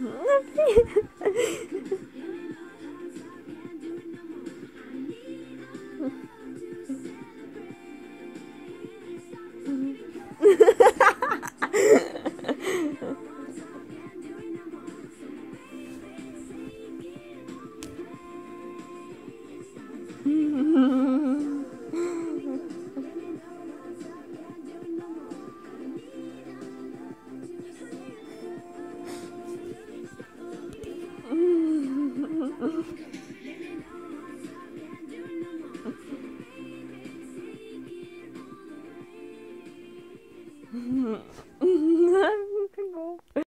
Mm-hmm. Mm-hmm.